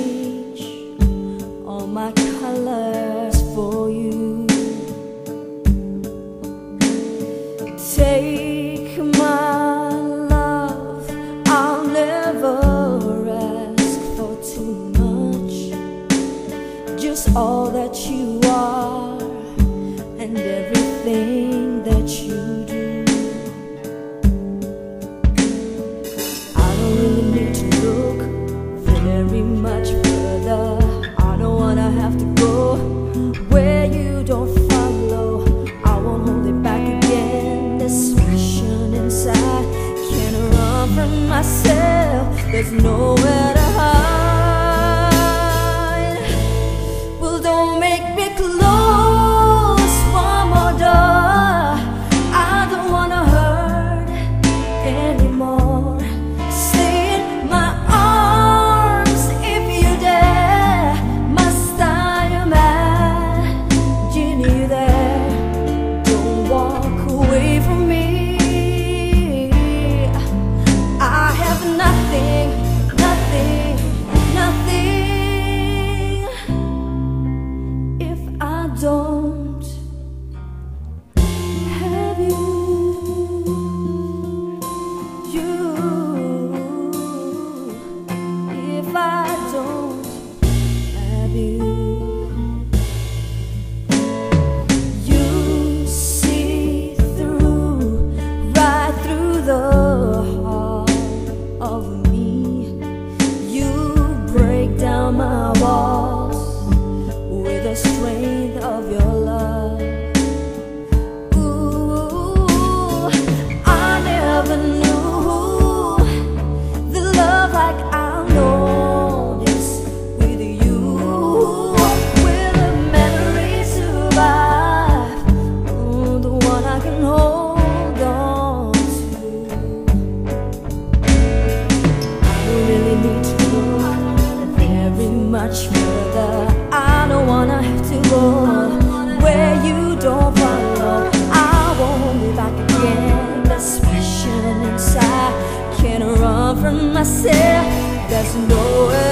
Change all my colors for you. Take my love, I'll never ask for too much. Just all that you are and everything. there's nowhere 저 I Can't run from myself There's nowhere